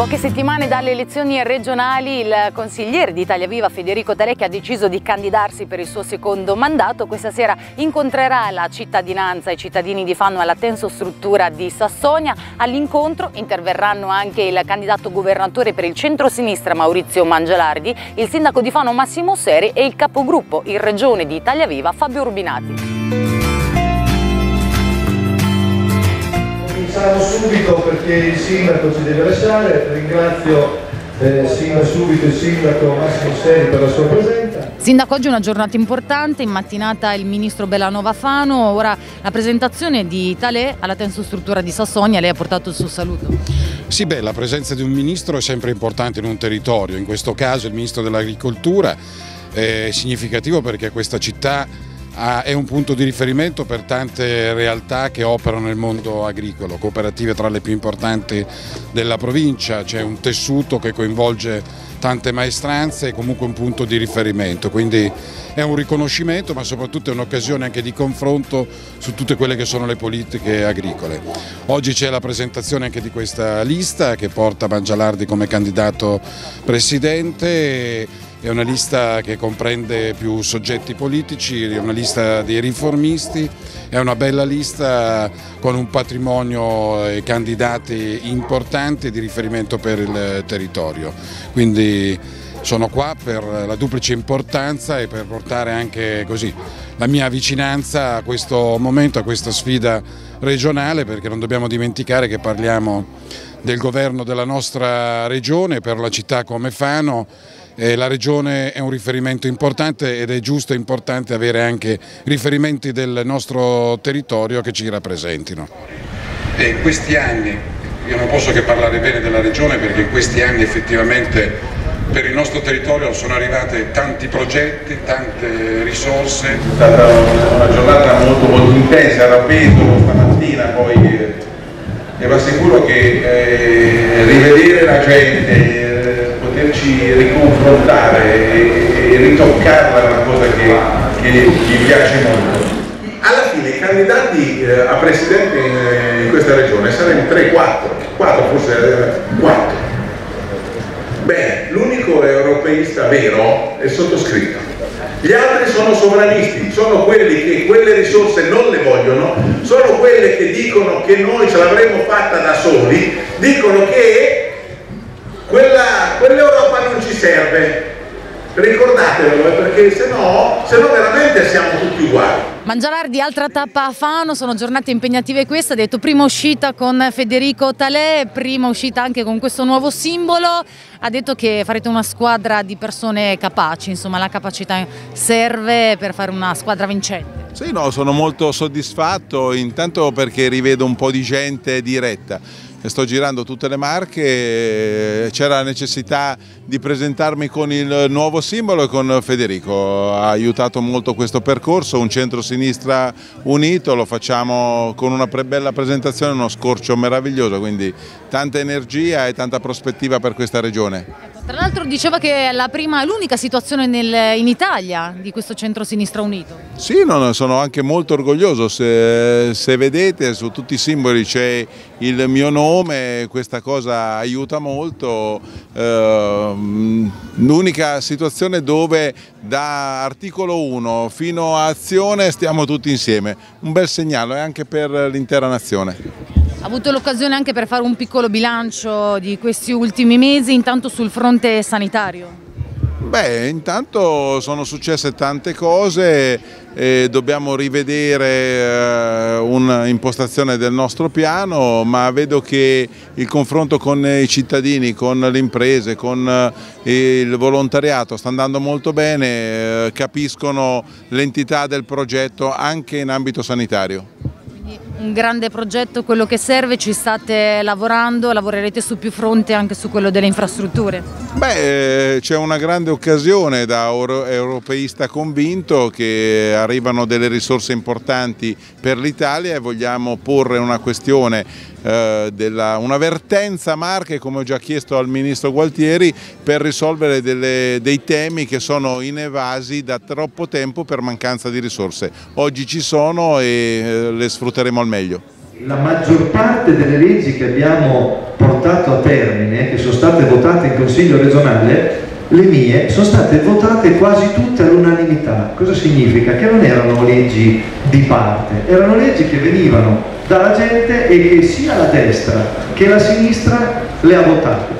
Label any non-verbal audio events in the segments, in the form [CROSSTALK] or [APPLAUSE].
Poche settimane dalle elezioni regionali il consigliere di Italia Viva Federico Tarecchi ha deciso di candidarsi per il suo secondo mandato. Questa sera incontrerà la cittadinanza e i cittadini di Fano alla tensostruttura di Sassonia. All'incontro interverranno anche il candidato governatore per il centro-sinistra Maurizio Mangialardi, il sindaco di Fano Massimo Seri e il capogruppo in regione di Italia Viva Fabio Rubinati. Iniziamo subito perché il sindaco ci deve lasciare, ringrazio eh, sin subito il sindaco Massimo Seri per la sua presenza. Sindaco, oggi è una giornata importante, in mattinata il ministro Bellanova Fano, ora la presentazione di Talè alla tensostruttura di Sassonia, lei ha portato il suo saluto. Sì, beh, la presenza di un ministro è sempre importante in un territorio, in questo caso il ministro dell'agricoltura è significativo perché questa città è un punto di riferimento per tante realtà che operano nel mondo agricolo, cooperative tra le più importanti della provincia, c'è un tessuto che coinvolge tante maestranze e comunque un punto di riferimento, quindi è un riconoscimento ma soprattutto è un'occasione anche di confronto su tutte quelle che sono le politiche agricole. Oggi c'è la presentazione anche di questa lista che porta Mangialardi come candidato presidente è una lista che comprende più soggetti politici, è una lista dei riformisti, è una bella lista con un patrimonio e candidati importanti di riferimento per il territorio. Quindi sono qua per la duplice importanza e per portare anche così, la mia vicinanza a questo momento, a questa sfida regionale, perché non dobbiamo dimenticare che parliamo del governo della nostra regione per la città come Fano eh, la regione è un riferimento importante ed è giusto e importante avere anche riferimenti del nostro territorio che ci rappresentino. E in questi anni, io non posso che parlare bene della regione perché in questi anni effettivamente per il nostro territorio sono arrivate tanti progetti, tante risorse. È stata una giornata molto, molto intensa, era peso stamattina poi e eh, va sicuro che eh, rivedere la gente, poterci riconfrontare e, e ritoccarla è una cosa che, che mi piace molto. Alla fine i candidati eh, a presidente in, eh, in, questa regione saranno 3-4, 4 forse 4. Eh, Bene, l'unico europeista vero è sottoscritto. Gli altri sono sovranisti, sono quelli che quelle risorse non le vogliono, sono quelli che dicono che noi ce l'avremmo fatta da soli, dicono che quella, quell'Europa non ci serve, ricordatevelo eh, perché se no, se no veramente siamo tutti uguali. Mangialardi, altra tappa a Fano, sono giornate impegnative queste, ha detto prima uscita con Federico Talè, prima uscita anche con questo nuovo simbolo, ha detto che farete una squadra di persone capaci, insomma la capacità serve per fare una squadra vincente. Sì, no, sono molto soddisfatto, intanto perché rivedo un po' di gente diretta sto girando tutte le marche, c'era la necessità di presentarmi con il nuovo simbolo e con Federico, ha aiutato molto questo percorso, un centro-sinistra unito, lo facciamo con una bella presentazione, uno scorcio meraviglioso, quindi tanta energia e tanta prospettiva per questa regione. Tra l'altro diceva che è l'unica situazione nel, in Italia di questo centro-sinistra unito. Sì, no, sono anche molto orgoglioso, se, se vedete su tutti i simboli c'è il mio nome, questa cosa aiuta molto, eh, l'unica situazione dove da articolo 1 fino a azione stiamo tutti insieme, un bel segnale anche per l'intera nazione. Ha avuto l'occasione anche per fare un piccolo bilancio di questi ultimi mesi, intanto sul fronte sanitario? Beh, intanto sono successe tante cose e dobbiamo rivedere eh, un'impostazione del nostro piano, ma vedo che il confronto con i cittadini, con le imprese, con eh, il volontariato sta andando molto bene, eh, capiscono l'entità del progetto anche in ambito sanitario un grande progetto, quello che serve, ci state lavorando, lavorerete su più fronti anche su quello delle infrastrutture? Beh, c'è una grande occasione da europeista convinto che arrivano delle risorse importanti per l'Italia e vogliamo porre una questione eh, della, una vertenza Marche, come ho già chiesto al Ministro Gualtieri, per risolvere delle, dei temi che sono inevasi da troppo tempo per mancanza di risorse. Oggi ci sono e eh, le sfrutteremo al meglio. La maggior parte delle leggi che abbiamo portato a termine, che sono state votate in Consiglio regionale, le mie sono state votate quasi tutte all'unanimità. Cosa significa? Che non erano leggi di parte, erano leggi che venivano dalla gente e che sia la destra che la sinistra le ha votate.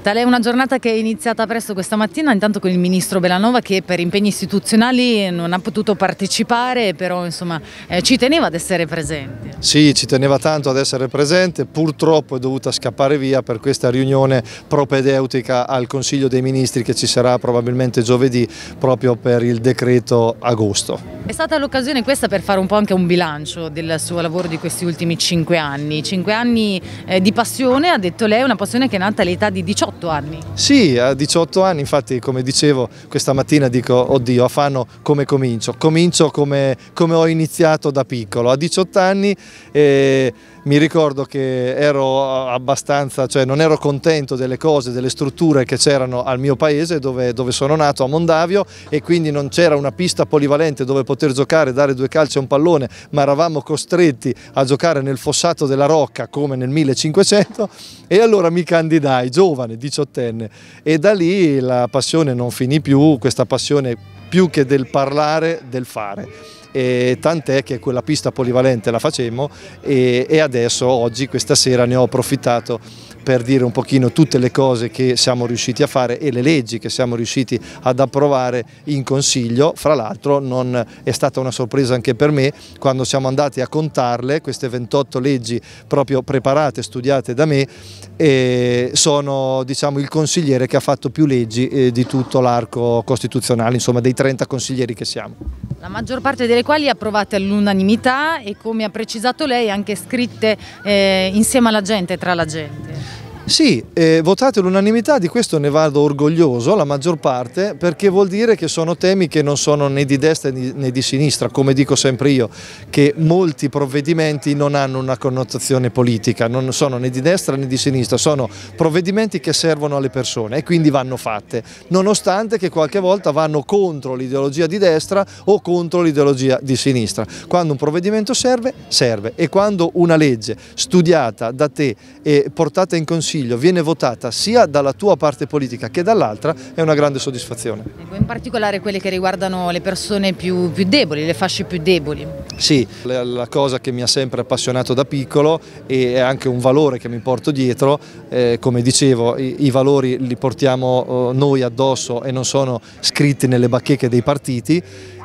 Tale è una giornata che è iniziata presto questa mattina, intanto con il ministro Belanova che per impegni istituzionali non ha potuto partecipare, però insomma eh, ci teneva ad essere presente. Sì, ci teneva tanto ad essere presente, purtroppo è dovuta scappare via per questa riunione propedeutica al Consiglio dei Ministri che ci sarà probabilmente giovedì proprio per il decreto agosto. È stata l'occasione questa per fare un po' anche un bilancio del suo lavoro di questi ultimi cinque anni, cinque anni eh, di passione, ha detto lei, una passione che è nata all'età di 18 18 anni. Sì, a 18 anni, infatti come dicevo questa mattina dico, oddio, a Fano come comincio? Comincio come, come ho iniziato da piccolo, a 18 anni eh, mi ricordo che ero abbastanza, cioè non ero contento delle cose, delle strutture che c'erano al mio paese dove, dove, sono nato, a Mondavio e quindi non c'era una pista polivalente dove poter giocare, dare due calci a un pallone, ma eravamo costretti a giocare nel fossato della Rocca come nel 1500 e allora mi candidai, giovane, diciottenne. E da lì la passione non finì più, questa passione più che del parlare, del fare. Tant'è che quella pista polivalente la facemmo e, e adesso oggi questa sera ne ho approfittato per dire un pochino tutte le cose che siamo riusciti a fare e le leggi che siamo riusciti ad approvare in Consiglio. Fra l'altro è stata una sorpresa anche per me quando siamo andati a contarle, queste 28 leggi proprio preparate, studiate da me sono diciamo, il consigliere che ha fatto più leggi eh, di tutto l'arco costituzionale, insomma dei 30 consiglieri che siamo. La maggior parte delle quali approvate all'unanimità e come ha precisato lei anche scritte eh, insieme alla gente, tra la gente. Sì, eh, votate all'unanimità, di questo ne vado orgoglioso, la maggior parte, perché vuol dire che sono temi che non sono né di destra né di sinistra, come dico sempre io, che molti provvedimenti non hanno una connotazione politica, non sono né di destra né di sinistra, sono provvedimenti che servono alle persone e quindi vanno fatte, nonostante che qualche volta vanno contro l'ideologia di destra o contro l'ideologia di sinistra. Quando un provvedimento serve, serve e quando una legge studiata da te e portata in consiglio Consiglio viene votata sia dalla tua parte politica che dall'altra è una grande soddisfazione. Ecco, in particolare quelle che riguardano le persone più, più deboli, le fasce più deboli. Sì, la cosa che mi ha sempre appassionato da piccolo e è anche un valore che mi porto dietro, eh, come dicevo i, i, valori li portiamo eh, noi addosso e non sono scritti nelle bacheche dei partiti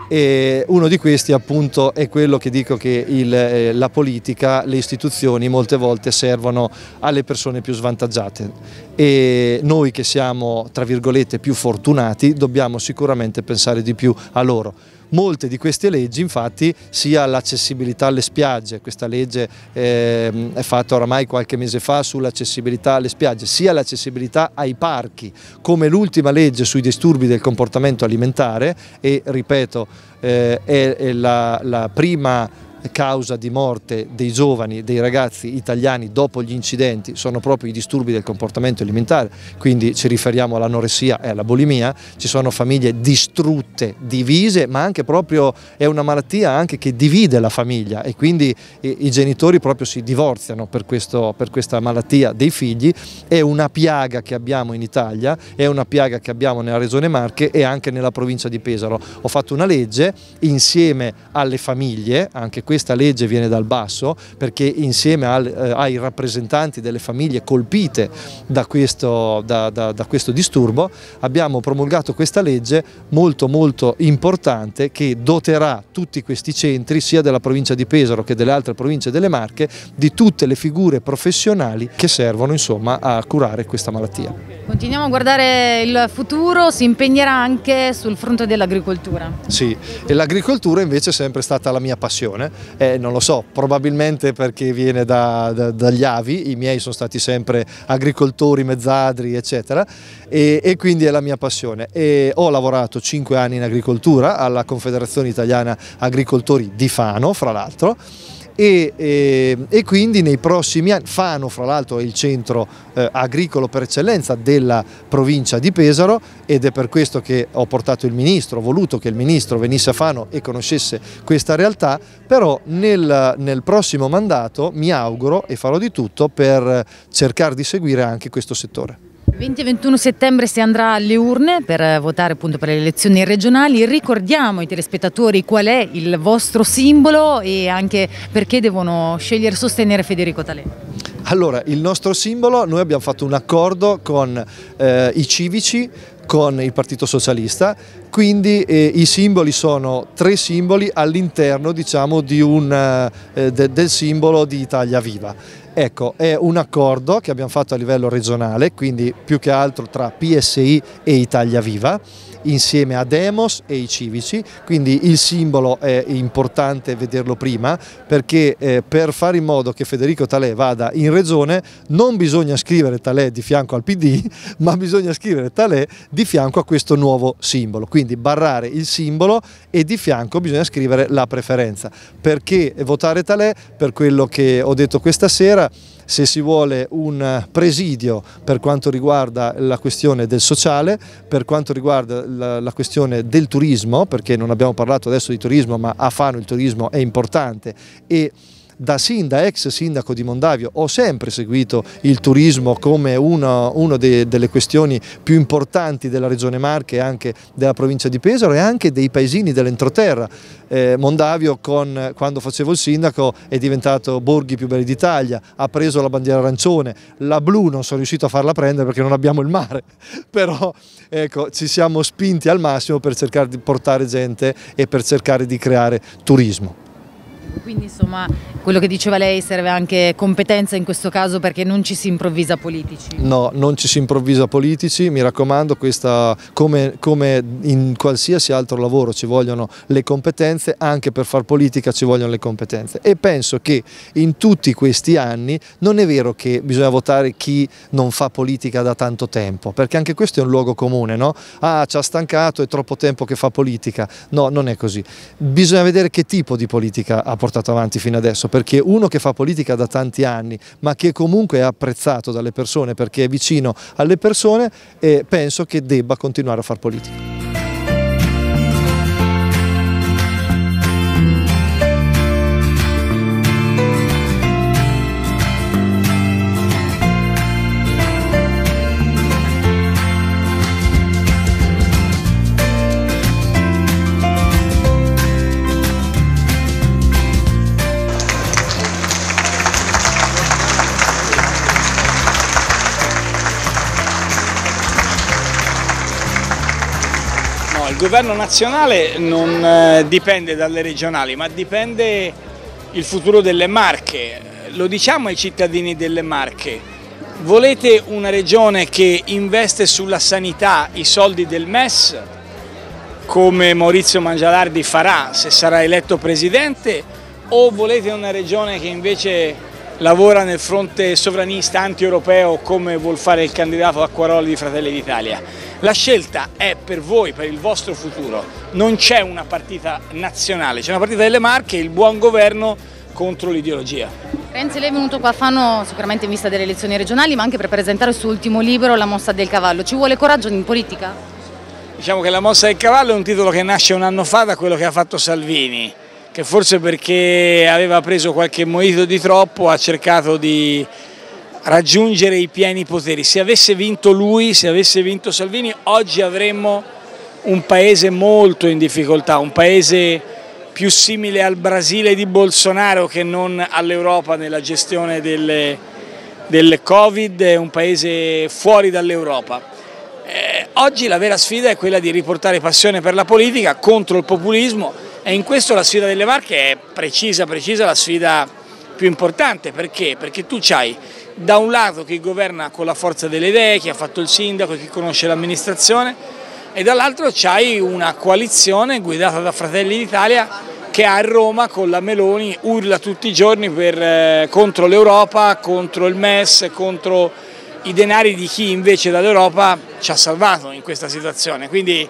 e uno di questi appunto è quello che dico che il, eh, la politica, le istituzioni molte volte servono alle persone più svantaggiate e noi che siamo tra virgolette più fortunati dobbiamo sicuramente pensare di più a loro. Molte di queste leggi infatti sia l'accessibilità alle spiagge, questa legge eh, è fatta oramai qualche mese fa sull'accessibilità alle spiagge, sia l'accessibilità ai parchi, come l'ultima legge sui disturbi del comportamento alimentare e ripeto eh, è, è la, la prima causa di morte dei giovani, dei ragazzi italiani dopo gli incidenti sono proprio i disturbi del comportamento alimentare, quindi ci riferiamo all'anoressia e alla bulimia, ci sono famiglie distrutte, divise, ma anche proprio è una malattia anche che divide la famiglia. E quindi i, genitori proprio si divorziano per, questo, per questa malattia dei figli, è una piaga che abbiamo in Italia, è una piaga che abbiamo nella regione Marche e anche nella provincia di Pesaro. Ho fatto una legge insieme alle famiglie, anche questa questa legge viene dal basso perché insieme al, eh, ai rappresentanti delle famiglie colpite da questo, da, da, da questo disturbo abbiamo promulgato questa legge molto molto importante che doterà tutti questi centri sia della provincia di Pesaro che delle altre province delle Marche di tutte le figure professionali che servono insomma a curare questa malattia. Continuiamo a guardare il futuro, si impegnerà anche sul fronte dell'agricoltura. Sì, e l'agricoltura invece è sempre stata la mia passione eh, non lo so, probabilmente perché viene da, da, dagli avi, i miei sono stati sempre agricoltori, mezzadri, eccetera, e, e quindi è la mia passione. E ho lavorato 5 anni in agricoltura alla Confederazione Italiana Agricoltori di Fano, fra l'altro, e, e, e, quindi nei prossimi anni, Fano fra l'altro è il centro eh, agricolo per eccellenza della provincia di Pesaro ed è per questo che ho portato il ministro, ho voluto che il ministro venisse a Fano e conoscesse questa realtà, però nel, nel prossimo mandato mi auguro e farò di tutto per cercare di seguire anche questo settore. 20 e 21 settembre si andrà alle urne per votare appunto per le elezioni regionali. Ricordiamo ai telespettatori qual è il vostro simbolo e anche perché devono scegliere e sostenere Federico Talè. Allora, il nostro simbolo, noi abbiamo fatto un accordo con eh, i civici, con il Partito Socialista, quindi eh, i simboli sono tre simboli all'interno diciamo, di eh, de, del simbolo di Italia Viva. Ecco, è un accordo che abbiamo fatto a livello regionale, quindi più che altro tra PSI e Italia Viva, insieme a Demos e i civici, quindi il simbolo è importante vederlo prima perché eh, per fare in modo che Federico Talè vada in regione non bisogna scrivere Talè di fianco al PD, [LAUGHS] ma bisogna scrivere Talè di fianco a questo nuovo simbolo, quindi barrare il simbolo e di fianco bisogna scrivere la preferenza. Perché votare Talè? Per quello che ho detto questa sera, se si vuole un presidio per quanto riguarda la questione del sociale, per quanto riguarda la, la, questione del turismo, perché non abbiamo parlato adesso di turismo, ma a Fano il turismo è importante e da sindaco, ex sindaco di Mondavio, ho sempre seguito il turismo come una, una de, delle questioni più importanti della regione Marche e anche della provincia di Pesaro e anche dei paesini dell'entroterra. Eh, Mondavio con, quando facevo il sindaco è diventato borghi più belli d'Italia, ha preso la bandiera arancione, la blu non sono riuscito a farla prendere perché non abbiamo il mare, [LAUGHS] però ecco, ci siamo spinti al massimo per cercare di portare gente e per cercare di creare turismo. Quindi insomma quello che diceva lei serve anche competenza in questo caso perché non ci si improvvisa politici. No, non ci si improvvisa politici, mi raccomando, questa, come, come in qualsiasi altro lavoro ci vogliono le competenze, anche per far politica ci vogliono le competenze e penso che in tutti questi anni non è vero che bisogna votare chi non fa politica da tanto tempo, perché anche questo è un luogo comune, no? Ah, ci ha stancato, è troppo tempo che fa politica. No, non è così. Bisogna vedere che tipo di politica ha portato avanti fino adesso, perché uno che fa politica da tanti anni, ma che comunque è apprezzato dalle persone perché è vicino alle persone, eh, penso che debba continuare a fare politica. Governo nazionale non eh, dipende dalle regionali, ma dipende il futuro delle Marche. Lo diciamo ai cittadini delle Marche. Volete una regione che investe sulla sanità i soldi del MES, come Maurizio Mangialardi farà se sarà eletto presidente, o volete una regione che invece lavora nel fronte sovranista anti-europeo come vuol fare il candidato Acquaroli di Fratelli d'Italia. La scelta è per voi, per il vostro futuro, non c'è una partita nazionale, c'è una partita delle Marche il buon governo contro l'ideologia. Renzi, lei è venuto qua a Fano sicuramente in vista delle elezioni regionali ma anche per presentare il suo ultimo libro, La mossa del cavallo. Ci vuole coraggio in politica? Diciamo che La mossa del cavallo è un titolo che nasce un anno fa da quello che ha fatto Salvini che forse perché aveva preso qualche mojito di troppo ha cercato di raggiungere i pieni poteri. Se avesse vinto lui, se avesse vinto Salvini, oggi avremmo un paese molto in difficoltà, un paese più simile al Brasile di Bolsonaro che non all'Europa nella gestione del, del Covid, un paese fuori dall'Europa. Eh, oggi la vera sfida è quella di riportare passione per la politica contro il populismo e in questo la sfida delle Marche è precisa, precisa la sfida più importante, perché? Perché tu hai da un lato chi governa con la forza delle idee, chi ha fatto il sindaco, chi conosce l'amministrazione e dall'altro c'hai una coalizione guidata da Fratelli d'Italia che a Roma con la Meloni urla tutti i giorni per, eh, contro l'Europa, contro il MES, contro i denari di chi invece dall'Europa ci ha salvato in questa situazione. Quindi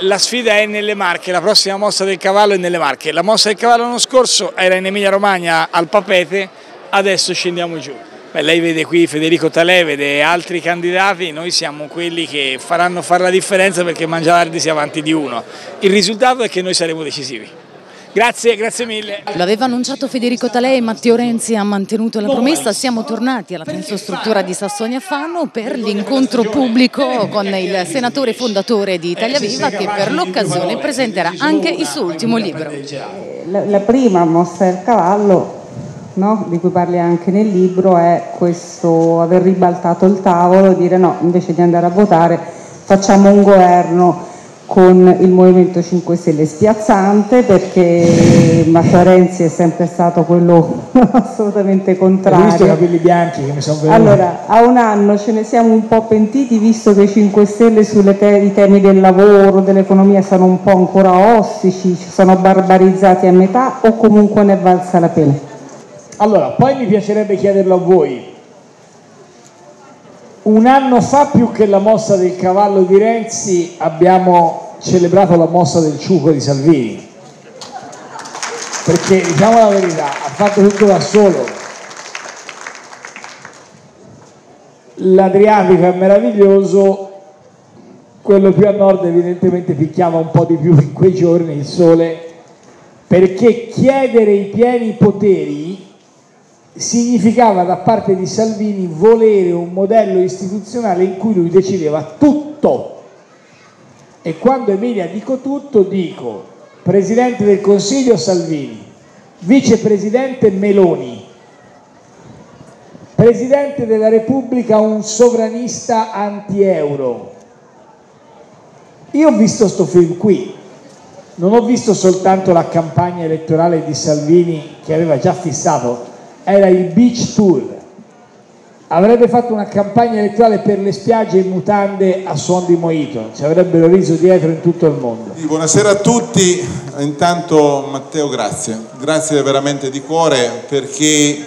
la sfida è nelle Marche, la prossima mossa del cavallo è nelle Marche. La mossa del cavallo l'anno scorso era in Emilia Romagna al Papete, adesso scendiamo giù. Beh, lei vede qui Federico Talè, vede altri candidati, noi siamo quelli che faranno fare la differenza perché Mangialardi sia avanti di uno. Il risultato è che noi saremo decisivi. Grazie, grazie mille. Lo aveva annunciato Federico Talè e Matteo Renzi ha mantenuto la promessa. Siamo tornati alla tensostruttura di Sassonia Fano per l'incontro pubblico con il senatore fondatore di Italia Viva che per l'occasione presenterà anche il suo ultimo libro. La, la prima mossa del cavallo no? di cui parli anche nel libro, è questo aver ribaltato il tavolo e dire no, invece di andare a votare facciamo un governo con il Movimento 5 Stelle spiazzante perché Matteo Renzi è sempre stato quello [LAUGHS] assolutamente contrario. Ho visto i capelli bianchi che mi sono venuti. Allora, a un anno ce ne siamo un po' pentiti visto che i 5 Stelle sui te temi del lavoro, dell'economia sono un po' ancora ostici, sono barbarizzati a metà o comunque ne è valsa la pena? Allora, poi mi piacerebbe chiederlo a voi. Un anno fa, più che la mossa del cavallo di Renzi, abbiamo celebrato la mossa del ciuco di Salvini. Perché, diciamo la verità, ha fatto tutto da solo. L'Adriatico è meraviglioso, quello più a nord evidentemente picchiava un po' di più in quei giorni il sole, perché chiedere i pieni poteri significava da parte di Salvini volere un modello istituzionale in cui lui decideva tutto. E quando Emilia dico tutto, dico Presidente del Consiglio Salvini, Vicepresidente Meloni, Presidente della Repubblica un sovranista anti-euro. Io ho visto questo film qui, non ho visto soltanto la campagna elettorale di Salvini che aveva già fissato era il Beach Tour. Avrebbe fatto una campagna elettorale per le spiagge in mutande a suon di Moito, ci avrebbero riso dietro in tutto il mondo. Buonasera a tutti, intanto Matteo grazie, grazie veramente di cuore perché eh,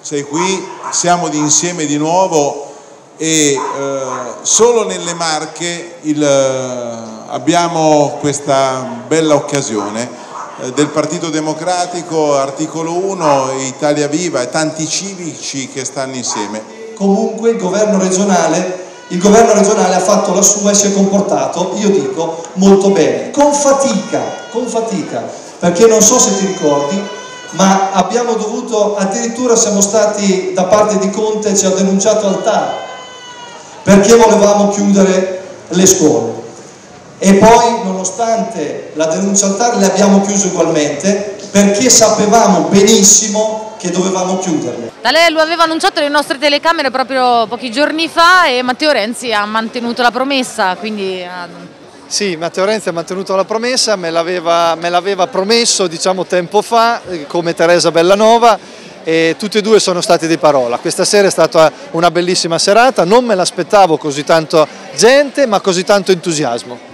sei qui, siamo di insieme di nuovo e eh, solo nelle Marche il, eh, abbiamo questa bella occasione del Partito Democratico, articolo 1, Italia Viva e tanti civici che stanno insieme. Comunque il governo regionale, il governo regionale ha fatto la sua e si è comportato, io dico, molto bene, con fatica, con fatica, perché non so se ti ricordi, ma abbiamo dovuto, addirittura siamo stati da parte di Conte, ci ha denunciato al TAR, perché volevamo chiudere le scuole e poi nonostante la denuncia al TAR le abbiamo chiuse ugualmente perché sapevamo benissimo che dovevamo chiuderle. Tale lo aveva annunciato le nostre telecamere proprio pochi giorni fa e Matteo Renzi ha mantenuto la promessa, quindi... Sì, Matteo Renzi ha mantenuto la promessa, me l'aveva promesso diciamo tempo fa eh, come Teresa Bellanova e tutti e due sono stati di parola. Questa sera è stata una bellissima serata, non me l'aspettavo così tanto gente ma così tanto entusiasmo.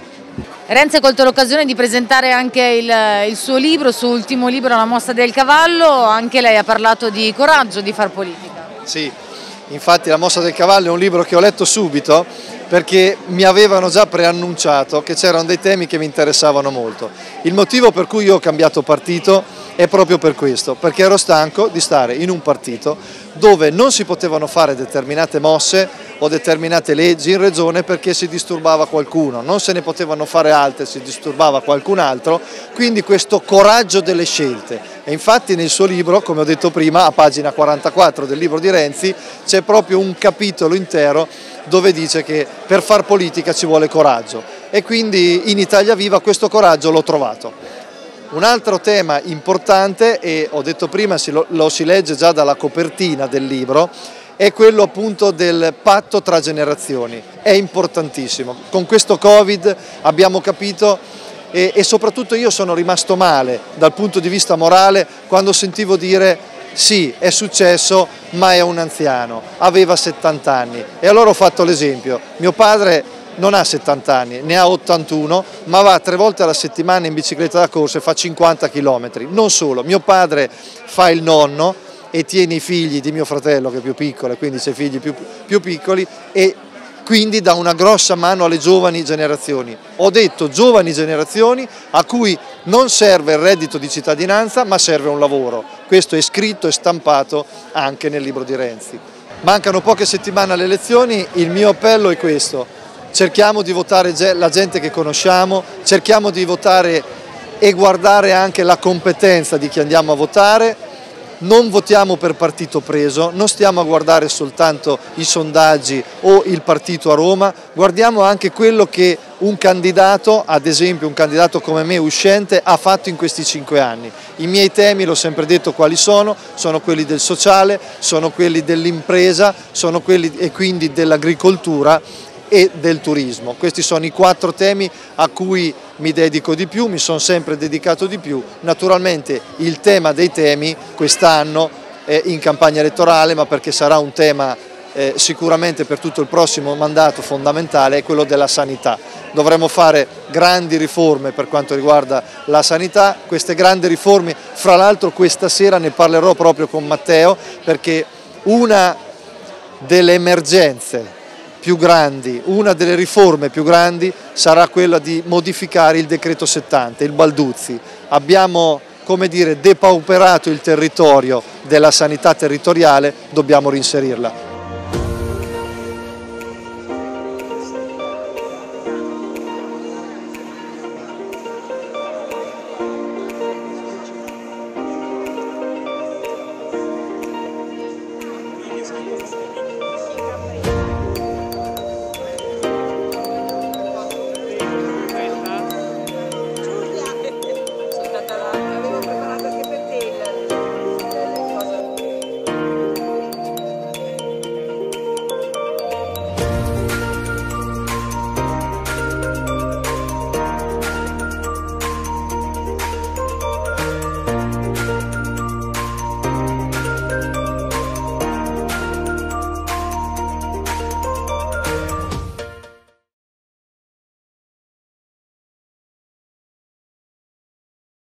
Renzi ha colto l'occasione di presentare anche il, il, suo libro, il suo ultimo libro, La mossa del cavallo, anche lei ha parlato di coraggio di far politica. Sì, infatti La mossa del cavallo è un libro che ho letto subito perché mi avevano già preannunciato che c'erano dei temi che mi interessavano molto. Il motivo per cui io ho cambiato partito è proprio per questo, perché ero stanco di stare in un partito dove non si potevano fare determinate mosse o determinate leggi in regione perché si disturbava qualcuno, non se ne potevano fare altre, si disturbava qualcun altro, quindi questo coraggio delle scelte. E infatti nel suo libro, come ho detto prima, a pagina 44 del libro di Renzi, c'è proprio un capitolo intero dove dice che per far politica ci vuole coraggio e quindi in Italia Viva questo coraggio l'ho trovato. Un altro tema importante, e ho detto prima, lo si legge già dalla copertina del libro, è quello appunto del patto tra generazioni. È importantissimo. Con questo Covid abbiamo capito e, e soprattutto io sono rimasto male dal punto di vista morale quando sentivo dire sì, è successo, ma è un anziano, aveva 70 anni. E allora ho fatto l'esempio. Mio padre non ha 70 anni, ne ha 81, ma va tre volte alla settimana in bicicletta da corsa e fa 50 km. Non solo, mio padre fa il nonno e tiene i figli di mio fratello che è più piccolo, quindi c'è figli più, più piccoli e quindi dà una grossa mano alle giovani generazioni. Ho detto giovani generazioni a cui non serve il reddito di cittadinanza ma serve un lavoro. Questo è scritto e stampato anche nel libro di Renzi. Mancano poche settimane alle elezioni, il mio appello è questo, cerchiamo di votare la gente che conosciamo, cerchiamo di votare e guardare anche la competenza di chi andiamo a votare, non votiamo per partito preso, non stiamo a guardare soltanto i sondaggi o il partito a Roma, guardiamo anche quello che un candidato, ad esempio un candidato come me uscente, ha fatto in questi cinque anni. I miei temi, l'ho sempre detto quali sono, sono quelli del sociale, sono quelli dell'impresa, sono quelli e quindi dell'agricoltura e del turismo. Questi sono i quattro temi a cui mi dedico di più, mi sono sempre dedicato di più. Naturalmente il tema dei temi quest'anno è in campagna elettorale, ma perché sarà un tema eh, sicuramente per tutto il prossimo mandato fondamentale, è quello della sanità. Dovremo fare grandi riforme per quanto riguarda la sanità, queste grandi riforme, fra l'altro questa sera ne parlerò proprio con Matteo, perché una delle emergenze più grandi, una delle riforme più grandi sarà quella di modificare il decreto 70, il Balduzzi. Abbiamo come dire, depauperato il territorio della sanità territoriale, dobbiamo reinserirla.